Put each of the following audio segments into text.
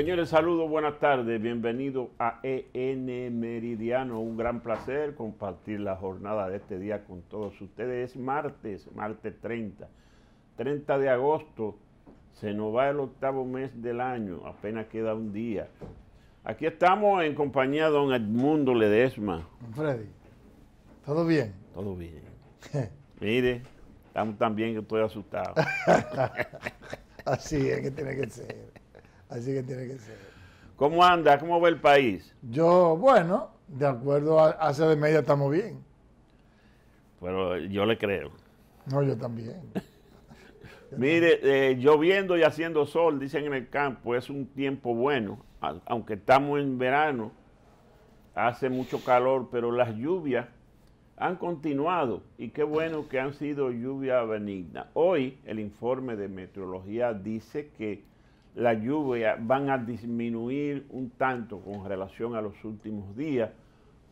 Señores, saludos, buenas tardes, bienvenido a EN Meridiano, un gran placer compartir la jornada de este día con todos ustedes. Es martes, martes 30, 30 de agosto, se nos va el octavo mes del año, apenas queda un día. Aquí estamos en compañía de don Edmundo Ledesma. Freddy, ¿todo bien? Todo bien. Mire, estamos tan bien que estoy asustado. Así es que tiene que ser. Así que tiene que ser. ¿Cómo anda? ¿Cómo va el país? Yo, bueno, de acuerdo a hace de media estamos bien. Pero yo le creo. No, yo también. Mire, eh, lloviendo y haciendo sol, dicen en el campo, es un tiempo bueno, aunque estamos en verano, hace mucho calor, pero las lluvias han continuado y qué bueno que han sido lluvias benignas. Hoy el informe de meteorología dice que las lluvias van a disminuir un tanto con relación a los últimos días,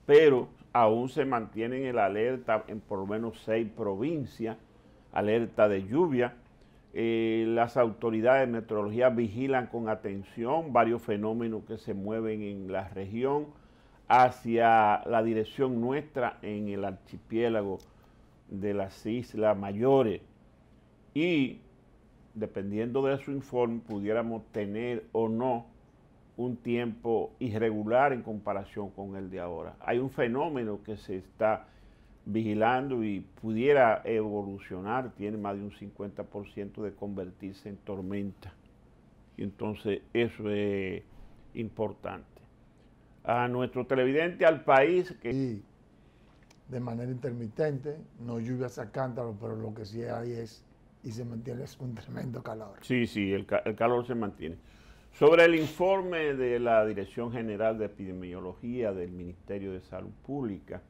pero aún se mantiene el alerta en por lo menos seis provincias, alerta de lluvia. Eh, las autoridades de meteorología vigilan con atención varios fenómenos que se mueven en la región hacia la dirección nuestra en el archipiélago de las Islas Mayores. Y dependiendo de su informe, pudiéramos tener o no un tiempo irregular en comparación con el de ahora. Hay un fenómeno que se está vigilando y pudiera evolucionar, tiene más de un 50% de convertirse en tormenta. Y entonces eso es importante. A nuestro televidente, al país que... de manera intermitente, no lluvias a cántaro, pero lo que sí hay es y se mantiene un tremendo calor. Sí, sí, el, calor se mantiene. Sobre el informe de la Dirección General de Epidemiología del Ministerio de Salud Pública,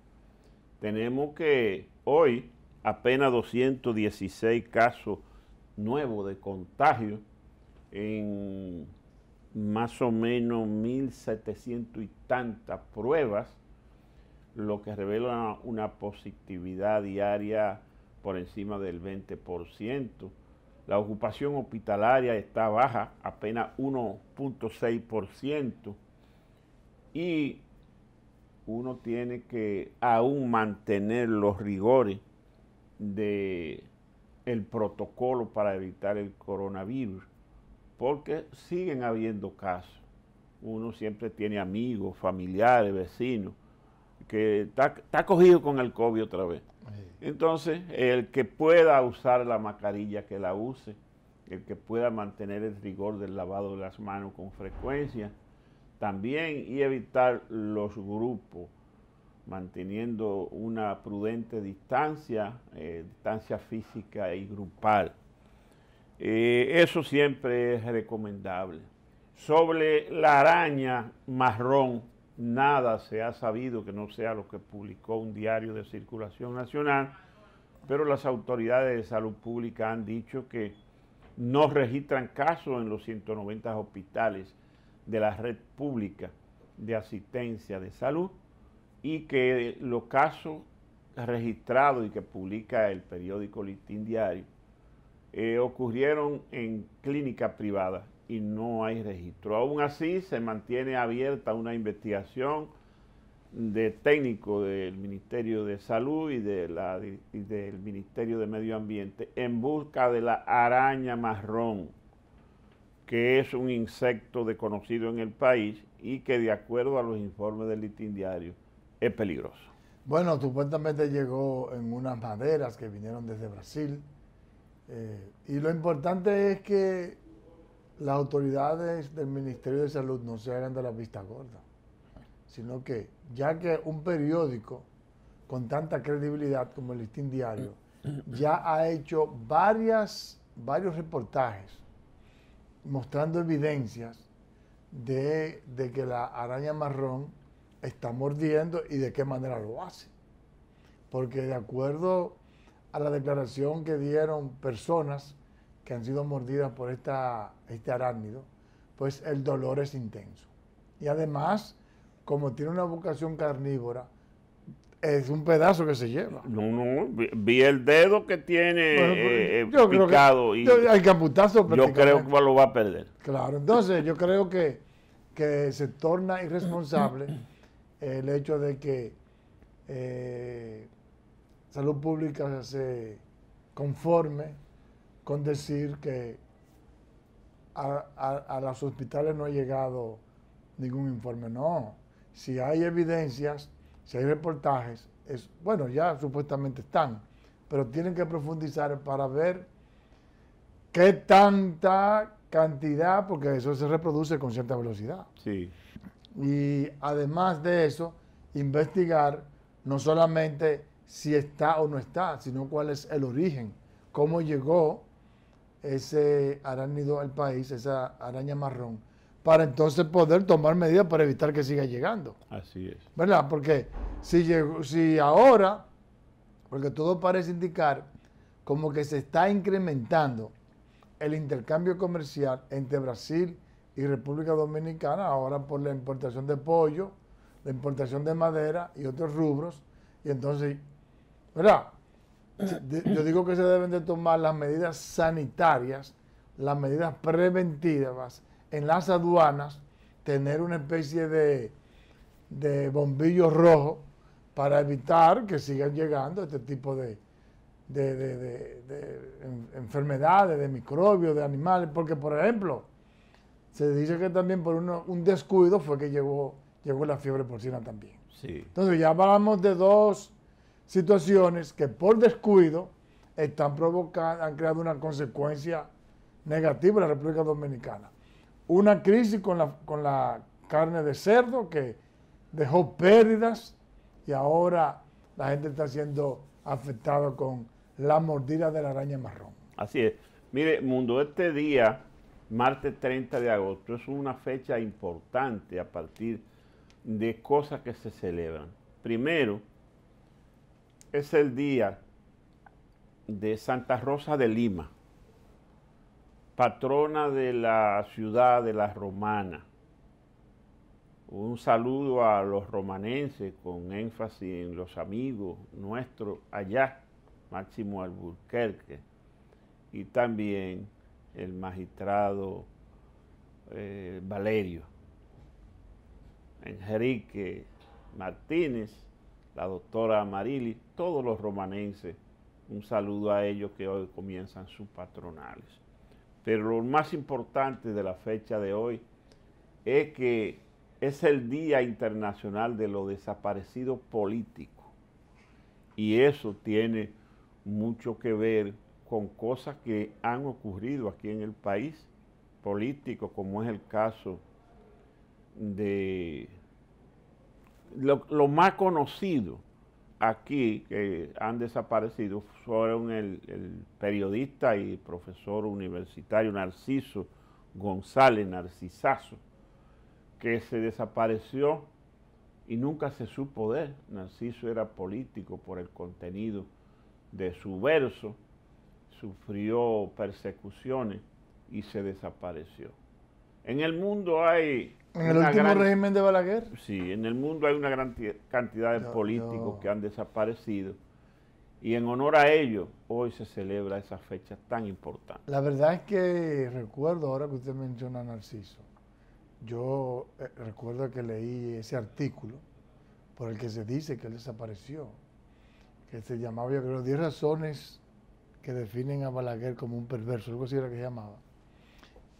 tenemos que hoy apenas 216 casos nuevos de contagio en más o menos 1.700 y tantas pruebas, lo que revela una positividad diaria por encima del 20%. La ocupación hospitalaria está baja, apenas 1.6%. Y uno tiene que aún mantener los rigores de el protocolo para evitar el coronavirus, porque siguen habiendo casos. Uno siempre tiene amigos, familiares, vecinos, que está, está cogido con el COVID otra vez. Entonces, el que pueda usar la mascarilla, que la use, el que pueda mantener el rigor del lavado de las manos con frecuencia, también y evitar los grupos, manteniendo una prudente distancia, eh, distancia física y grupal. Eh, eso siempre es recomendable. Sobre la araña marrón, nada se ha sabido que no sea lo que publicó un diario de circulación nacional, pero las autoridades de salud pública han dicho que no registran casos en los 190 hospitales de la red pública de asistencia de salud y que los casos registrados y que publica el periódico Listín Diario eh, ocurrieron en clínicas privadas y no hay registro. Aún así, se mantiene abierta una investigación de técnicos del Ministerio de Salud y, del Ministerio de Medio Ambiente en busca de la araña marrón, que es un insecto desconocido en el país y que de acuerdo a los informes del listín diario es peligroso. Bueno, supuestamente llegó en unas maderas que vinieron desde Brasil. Eh, y lo importante es que las autoridades del Ministerio de Salud no se hagan de la vista gorda, sino que ya que un periódico con tanta credibilidad como el Listín Diario ya ha hecho varias, varios reportajes mostrando evidencias de, de que la araña marrón está mordiendo y de qué manera lo hace. Porque de acuerdo a la declaración que dieron personas que han sido mordidas por esta, este arácnido, pues el dolor es intenso. Y además, como tiene una vocación carnívora, es un pedazo que se lleva. No, no, vi, el dedo que tiene eh, eh, picado y hay que amputarse Yo creo que lo va a perder. Claro, entonces yo creo que, que se torna irresponsable el hecho de que eh, Salud Pública se conforme con decir que a, a los hospitales no ha llegado ningún informe. No, si hay evidencias si hay reportajes, es, bueno, ya supuestamente están, pero tienen que profundizar para ver qué tanta cantidad, porque eso se reproduce con cierta velocidad. Sí. Y además de eso, investigar no solamente si está o no está, sino cuál es el origen, cómo llegó ese arácnido al país, esa araña marrón, para entonces poder tomar medidas para evitar que siga llegando. Así es. ¿Verdad? Porque si, llegó, si ahora, porque todo parece indicar como que se está incrementando el intercambio comercial entre Brasil y República Dominicana, ahora por la importación de pollo, la importación de madera y otros rubros, y entonces, ¿verdad? Yo digo que se deben de tomar las medidas sanitarias, las medidas preventivas en las aduanas tener una especie de, de bombillo rojo para evitar que sigan llegando este tipo de, enfermedades, de microbios, de animales, porque por ejemplo, se dice que también por un descuido fue que llegó, llegó la fiebre porcina también. Entonces ya hablamos de dos situaciones que por descuido están provocando, han creado una consecuencia negativa en la República Dominicana una crisis con la, con la carne de cerdo que dejó pérdidas y ahora la gente está siendo afectada con la mordida de la araña marrón. Así es. Mire, Mundo, este día, martes 30 de agosto, es una fecha importante a partir de cosas que se celebran. Primero, es el día de Santa Rosa de Lima patrona de la ciudad de la Romana. Un saludo a los romanenses con énfasis en los amigos nuestros allá, Máximo Alburquerque, y también el magistrado eh, Valerio, Enrique Martínez, la doctora Marili, todos los romanenses, un saludo a ellos que hoy comienzan sus patronales. Pero lo más importante de la fecha de hoy es que es el Día Internacional de los Desaparecidos Políticos. Y eso tiene mucho que ver con cosas que han ocurrido aquí en el país político, como es el caso de lo, más conocido aquí que han desaparecido fueron el, periodista y profesor universitario Narciso González Narcisazo, que se desapareció y nunca se supo de él. Narciso era político por el contenido de su verso, sufrió persecuciones y se desapareció. En el mundo hay ¿En el último régimen de Balaguer? Sí, en el mundo hay una gran cantidad de políticos que han desaparecido y en honor a ellos hoy se celebra esa fecha tan importante. La verdad es que recuerdo ahora que usted menciona a Narciso, yo eh, recuerdo que leí ese artículo por el que se dice que él desapareció, que se llamaba, yo creo, 10 razones que definen a Balaguer como un perverso, algo así era que se llamaba.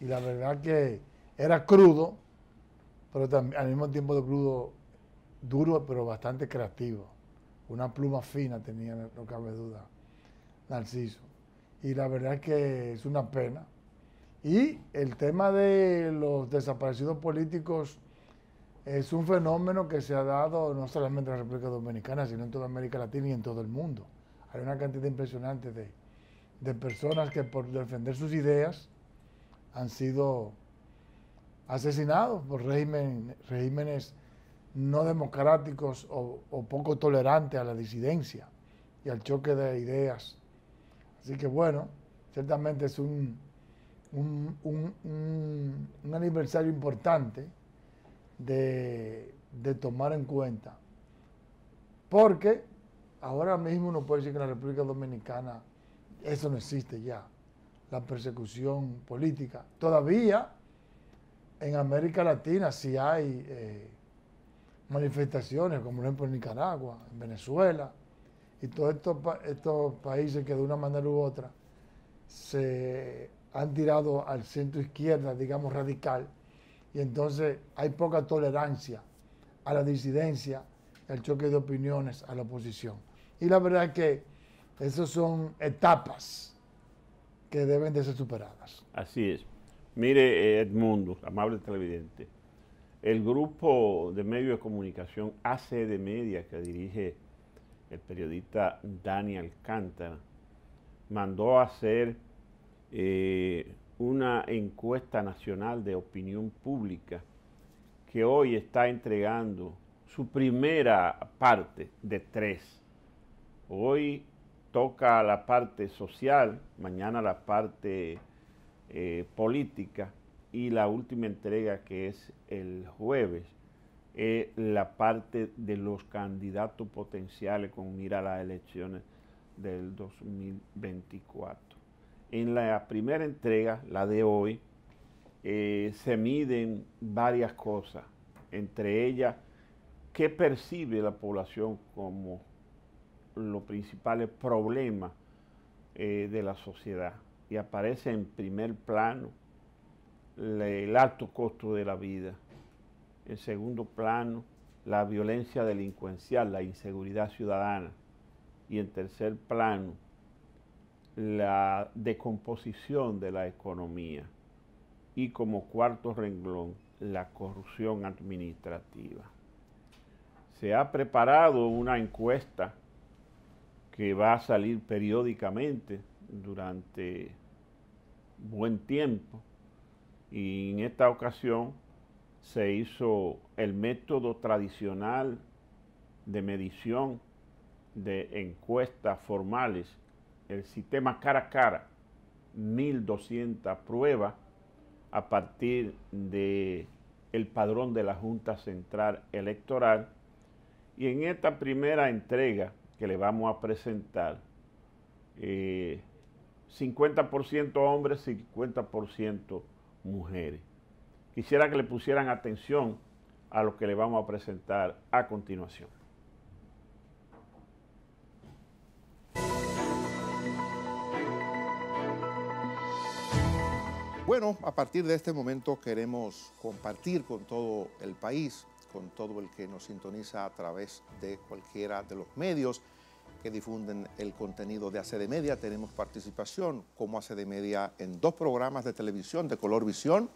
Y la verdad que era crudo, pero también, al mismo tiempo de crudo, duro, pero bastante creativo. Una pluma fina tenía, no cabe duda, Narciso. Y la verdad es que es una pena. Y el tema de los desaparecidos políticos es un fenómeno que se ha dado no solamente en la República Dominicana, sino en toda América Latina y en todo el mundo. Hay una cantidad impresionante de, de personas que por defender sus ideas han sido asesinados por regímenes no democráticos o, poco tolerantes a la disidencia y al choque de ideas. Así que bueno, ciertamente es un, un, aniversario importante de, tomar en cuenta Porque ahora mismo uno puede decir que en la República Dominicana eso no existe ya, la persecución política. Todavía en América Latina sí hay eh, manifestaciones, como por ejemplo en Nicaragua, en Venezuela, y todos estos, países que de una manera u otra se han tirado al centro izquierda, digamos radical, y entonces hay poca tolerancia a la disidencia, al choque de opiniones, a la oposición. Y la verdad es que esas son etapas que deben de ser superadas. Así es. Mire, Edmundo, amable televidente, el grupo de medios de comunicación AC de Media que dirige el periodista Daniel Alcántara mandó a hacer eh, una encuesta nacional de opinión pública que hoy está entregando su primera parte de tres. Hoy toca la parte social, mañana la parte eh, política y la última entrega que es el jueves es la parte de los candidatos potenciales con mira a las elecciones del 2024. En la primera entrega, la de hoy, eh, se miden varias cosas, entre ellas qué percibe la población como los principales problemas eh, de la sociedad. Y aparece en primer plano el alto costo de la vida. En segundo plano, la violencia delincuencial, la inseguridad ciudadana. Y en tercer plano, la decomposición de la economía y como cuarto renglón la corrupción administrativa. Se ha preparado una encuesta que va a salir periódicamente durante buen tiempo y en esta ocasión se hizo el método tradicional de medición de encuestas formales el sistema cara a cara, 1.200 pruebas a partir de el padrón de la Junta Central Electoral. Y en esta primera entrega que le vamos a presentar, 50% eh, hombres, 50% mujeres. Quisiera que le pusieran atención a lo que le vamos a presentar a continuación. Bueno, a partir de este momento queremos compartir con todo el país, con todo el que nos sintoniza a través de cualquiera de los medios difunden el contenido de ACD Media. Tenemos participación como ACD Media en dos programas de televisión de color visión,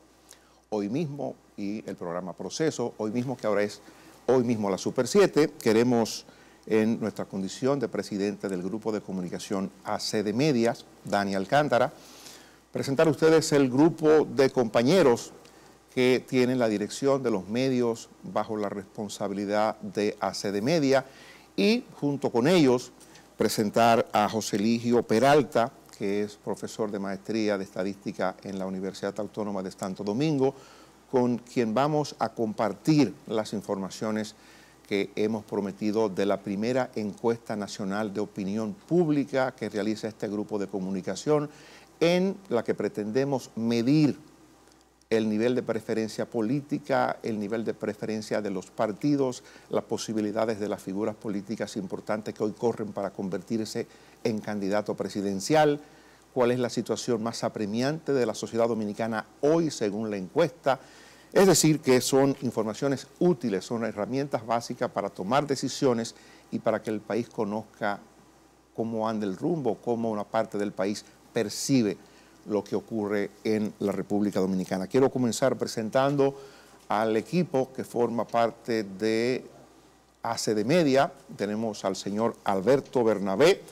hoy mismo y el programa Proceso, hoy mismo que ahora es hoy mismo la Super 7. Queremos en nuestra condición de presidente del grupo de comunicación ACD Medias, Dani Alcántara, presentar a ustedes el grupo de compañeros que tienen la dirección de los medios bajo la responsabilidad de ACD Media y junto con ellos presentar a José Ligio Peralta, que es profesor de maestría de estadística en la Universidad Autónoma de Santo Domingo, con quien vamos a compartir las informaciones que hemos prometido de la primera encuesta nacional de opinión pública que realiza este grupo de comunicación en la que pretendemos medir el nivel de preferencia política, el nivel de preferencia de los partidos, las posibilidades de las figuras políticas importantes que hoy corren para convertirse en candidato presidencial, cuál es la situación más apremiante de la sociedad dominicana hoy según la encuesta. Es decir, que son informaciones útiles, son herramientas básicas para tomar decisiones y para que el país conozca cómo anda el rumbo, cómo una parte del país percibe lo que ocurre en la República Dominicana. Quiero comenzar presentando al equipo que forma parte de ACD Media. Tenemos al señor Alberto Bernabé,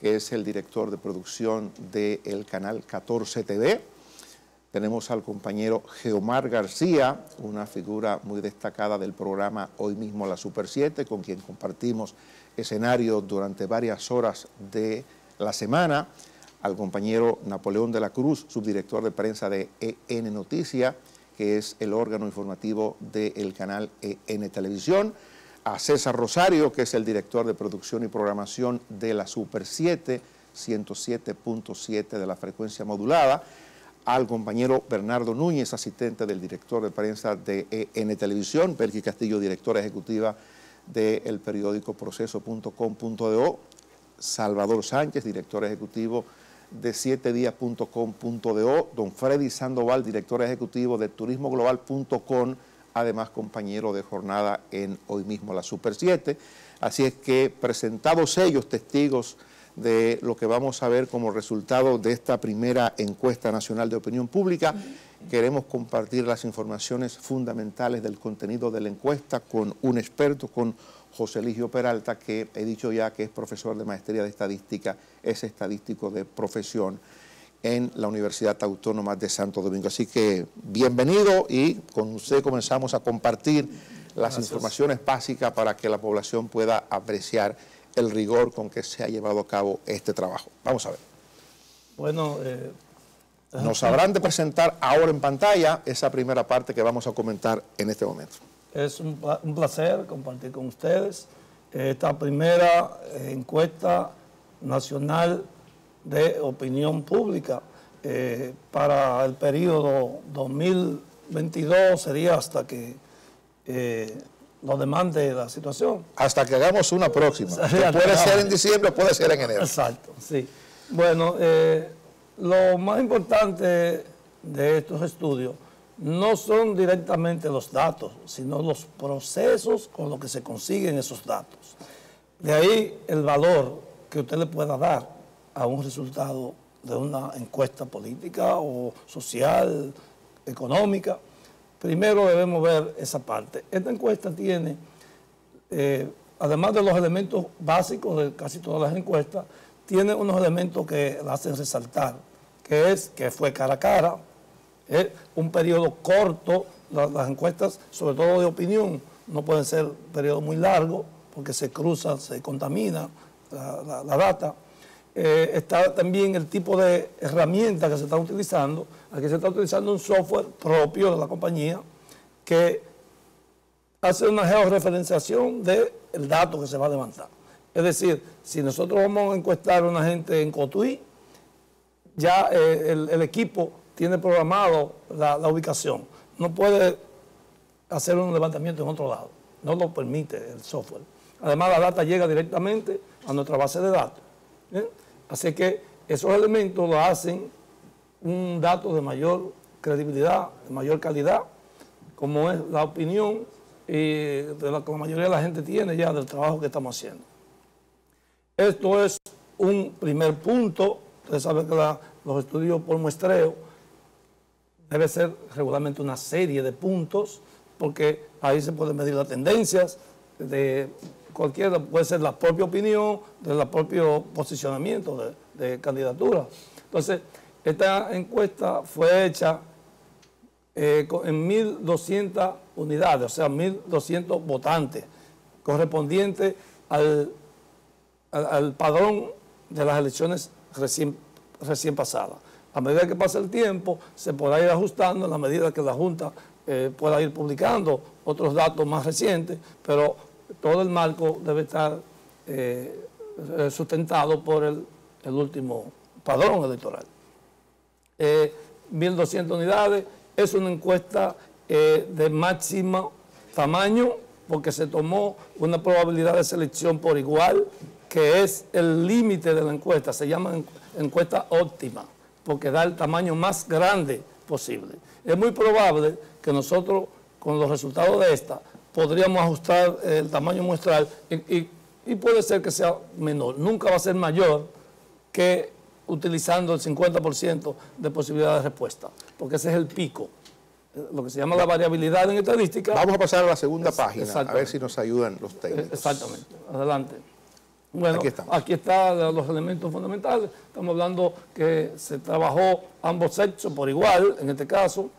que es el director de producción del canal 14 TV. Tenemos al compañero Geomar García, una figura muy destacada del programa Hoy mismo la Super 7, con quien compartimos escenario durante varias horas de la semana al compañero Napoleón de la Cruz, subdirector de prensa de EN Noticia, que es el órgano informativo del canal EN Televisión, a César Rosario, que es el director de producción y programación de la Super 7, 107.7 de la frecuencia modulada, al compañero Bernardo Núñez, asistente del director de prensa de EN Televisión, Belki Castillo, directora ejecutiva del periódico proceso.com.do, Salvador Sánchez, director ejecutivo de 7días.com.do, don Freddy Sandoval, director ejecutivo de turismoglobal.com, además compañero de jornada en hoy mismo la Super 7. Así es que presentados ellos, testigos de lo que vamos a ver como resultado de esta primera encuesta nacional de opinión pública, queremos compartir las informaciones fundamentales del contenido de la encuesta con un experto, con José Eligio Peralta, que he dicho ya que es profesor de maestría de estadística, es estadístico de profesión en la Universidad Autónoma de Santo Domingo. Así que bienvenido y con usted comenzamos a compartir las informaciones básicas para que la población pueda apreciar el rigor con que se ha llevado a cabo este trabajo. Vamos a ver. Bueno, eh, nos sabrán de presentar ahora en pantalla esa primera parte que vamos a comentar en este momento. Es un, placer compartir con ustedes esta primera eh, encuesta nacional de opinión pública eh, para el periodo 2022 sería hasta que eh, lo demande la situación. Hasta que hagamos una próxima. puede ser en diciembre, puede ser en enero. Exacto, sí. Bueno, eh, lo más importante de estos estudios no son directamente los datos, sino los procesos con los que se consiguen esos datos. De ahí el valor que usted le pueda dar a un resultado de una encuesta política o social, económica. Primero debemos ver esa parte. Esta encuesta tiene, eh, además de los elementos básicos de casi todas las encuestas, tiene unos elementos que la hacen resaltar, que es que fue cara a cara, es un periodo corto, las, encuestas, sobre todo de opinión, no pueden ser periodos muy largos porque se cruza, se contamina la data eh, está también el tipo de herramienta que se está utilizando. Aquí se está utilizando un software propio de la compañía que hace una georreferenciación del dato que se va a levantar. Es decir, si nosotros vamos a encuestar a una gente en Cotuí, ya eh, el, equipo tiene programado la, ubicación. No puede hacer un levantamiento en otro lado. No lo permite el software. Además, la data llega directamente a nuestra base de datos. Así que esos elementos lo hacen un dato de mayor credibilidad, de mayor calidad, como es la opinión de la que la mayoría de la gente tiene ya del trabajo que estamos haciendo. Esto es un primer punto. Ustedes saben que los estudios por muestreo debe ser regularmente una serie de puntos, porque ahí se pueden medir las tendencias de cualquiera, puede ser la propia opinión, de la propio posicionamiento de, candidatura. Entonces, esta encuesta fue hecha eh, en 1.200 unidades, o sea, 1.200 votantes, correspondientes al, al, padrón de las elecciones recién, recién pasadas. A medida que pasa el tiempo, se podrá ir ajustando en la medida que la Junta eh, pueda ir publicando otros datos más recientes, pero todo el marco debe estar eh, sustentado por el, último padrón electoral. 1.200 eh, unidades es una encuesta eh, de máximo tamaño porque se tomó una probabilidad de selección por igual, que es el límite de la encuesta, se llama encuesta óptima, porque da el tamaño más grande posible. Es muy probable que nosotros, con los resultados de esta, podríamos ajustar el tamaño muestral y, puede ser que sea menor. Nunca va a ser mayor que utilizando el 50% de posibilidad de respuesta, porque ese es el pico, lo que se llama la variabilidad en estadística. Vamos a pasar a la segunda página, a ver si nos ayudan los técnicos. Exactamente, adelante. Bueno, aquí, aquí están los elementos fundamentales. Estamos hablando que se trabajó ambos sexos por igual, en este caso,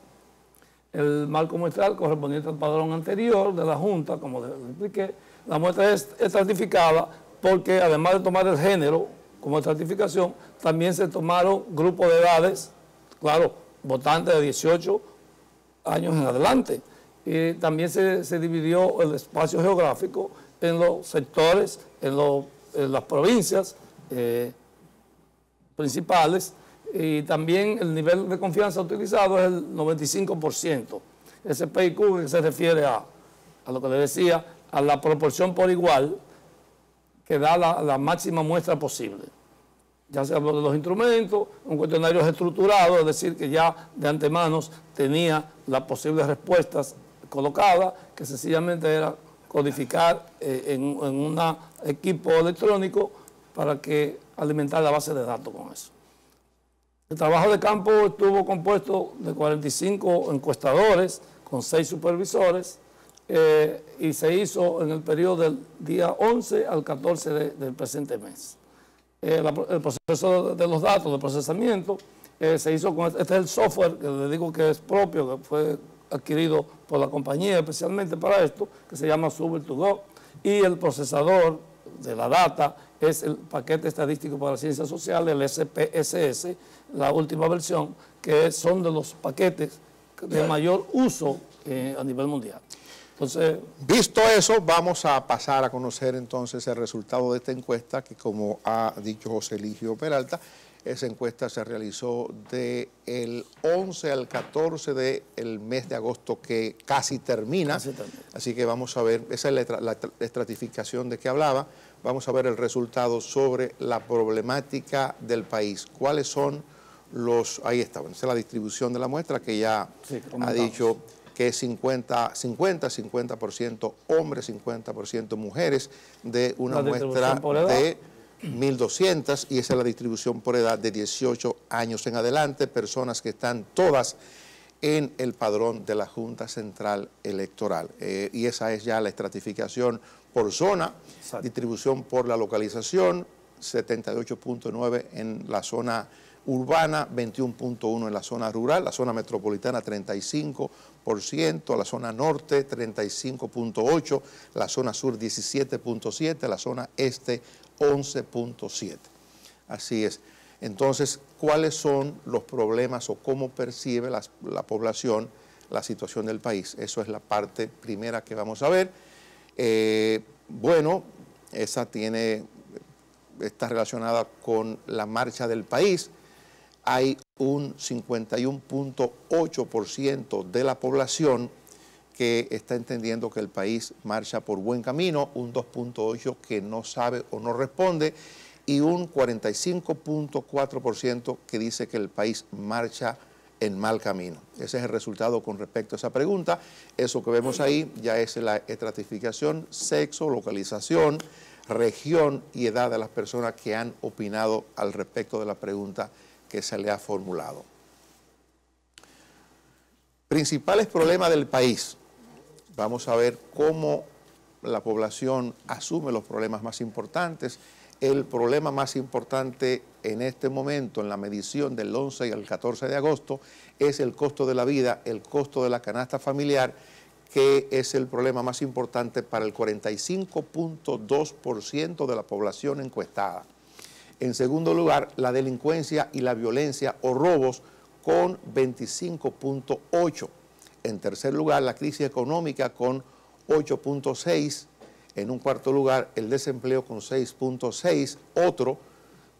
el marco muestral correspondiente al padrón anterior de la Junta, como les expliqué. La muestra es estratificada porque además de tomar el género como estratificación, también se tomaron grupos de edades, claro, votantes de 18 años en adelante. Y también se, dividió el espacio geográfico en los sectores, en, las provincias eh, principales y también el nivel de confianza utilizado es el 95%. Ese PIQ que se refiere a, a lo que le decía, a la proporción por igual que da la, máxima muestra posible. Ya se habló de los instrumentos, un cuestionario estructurado, es decir, que ya de antemano tenía las posibles respuestas colocadas, que sencillamente era codificar eh, en, un equipo electrónico para que alimentar la base de datos con eso. El trabajo de campo estuvo compuesto de 45 encuestadores con 6 supervisores eh, y se hizo en el periodo del día 11 al 14 del presente mes. Eh, el proceso de los datos, de procesamiento, se hizo con, este es el software que le digo que es propio, que fue adquirido por la compañía especialmente para esto, que se llama Super2Go, y el procesador de la data es el paquete estadístico para las ciencias sociales, el SPSS, la última versión, que son de los paquetes de mayor uso eh, a nivel mundial. Entonces, Visto eso, vamos a pasar a conocer entonces el resultado de esta encuesta, que como ha dicho José Eligio Peralta, esa encuesta se realizó del 11 al 14 del mes de agosto que casi termina. Así que vamos a ver, esa es la, estratificación de que hablaba, vamos a ver el resultado sobre la problemática del país. ¿Cuáles son los, ahí está, esa es la distribución de la muestra que ya ha dicho que es 50, 50, 50% hombres, 50% mujeres, de una muestra de 1.200 y esa es la distribución por edad de 18 años en adelante, personas que están todas en el padrón de la Junta Central Electoral. Eh, y esa es ya la estratificación por zona, distribución por la localización, 78.9 en la zona urbana, 21.1 en la zona rural, la zona metropolitana 35%, la zona norte 35.8, la zona sur 17.7, la zona este 11.7. Así es. Entonces, ¿cuáles son los problemas o cómo percibe la, población la situación del país? Eso es la parte primera que vamos a ver. Eh, bueno, esa tiene, está relacionada con la marcha del país hay un 51.8% de la población que está entendiendo que el país marcha por buen camino, un 2.8% que no sabe o no responde y un 45.4% que dice que el país marcha en mal camino. Ese es el resultado con respecto a esa pregunta. Eso que vemos ahí ya es la estratificación, sexo, localización, región y edad de las personas que han opinado al respecto de la pregunta que se le ha formulado. Principales problemas del país. Vamos a ver cómo la población asume los problemas más importantes. El problema más importante en este momento, en la medición del 11 y el 14 de agosto, es el costo de la vida, el costo de la canasta familiar, que es el problema más importante para el 45.2% de la población encuestada. En segundo lugar, la delincuencia y la violencia o robos con 25.8. En tercer lugar, la crisis económica con 8.6. En un cuarto lugar, el desempleo con 6.6. Otro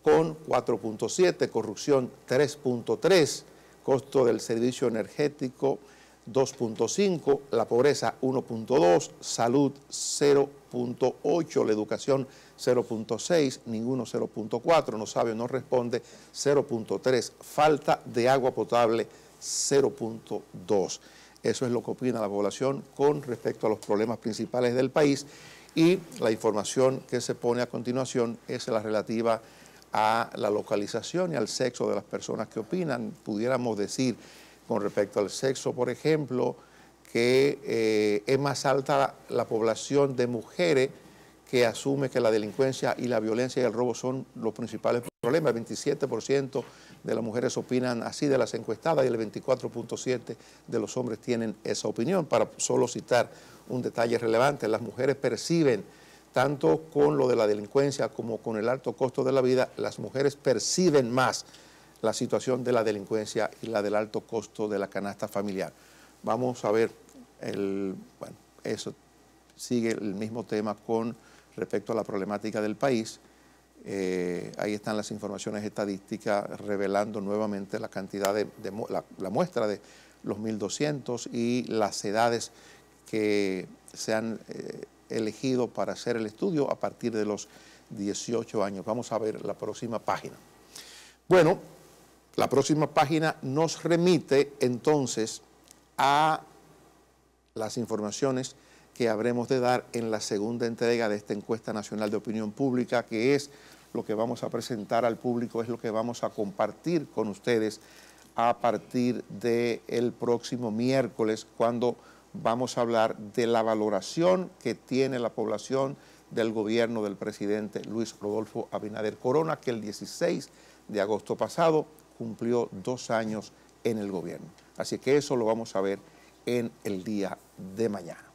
con 4.7. Corrupción 3.3. Costo del servicio energético 2.5. La pobreza 1.2. Salud 0.8. La educación 0.6, ninguno 0.4, no sabe o no responde 0.3, falta de agua potable 0.2. Eso es lo que opina la población con respecto a los problemas principales del país y la información que se pone a continuación es la relativa a la localización y al sexo de las personas que opinan. Pudiéramos decir con respecto al sexo, por ejemplo, que eh, es más alta la población de mujeres que asume que la delincuencia y la violencia y el robo son los principales problemas. El 27% de las mujeres opinan así de las encuestadas y el 24.7% de los hombres tienen esa opinión. Para solo citar un detalle relevante, las mujeres perciben, tanto con lo de la delincuencia como con el alto costo de la vida, las mujeres perciben más la situación de la delincuencia y la del alto costo de la canasta familiar. Vamos a ver el, bueno, eso sigue el mismo tema con respecto a la problemática del país. Eh, ahí están las informaciones estadísticas revelando nuevamente la cantidad de, la, muestra de los 1.200 y las edades que se han eh, elegido para hacer el estudio a partir de los 18 años. Vamos a ver la próxima página. Bueno, la próxima página nos remite entonces a las informaciones que habremos de dar en la segunda entrega de esta encuesta nacional de opinión pública, que es lo que vamos a presentar al público, es lo que vamos a compartir con ustedes a partir del próximo miércoles, cuando vamos a hablar de la valoración que tiene la población del gobierno del presidente Luis Rodolfo Abinader Corona, que el 16 de agosto pasado cumplió dos años en el gobierno. Así que eso lo vamos a ver en el día de mañana.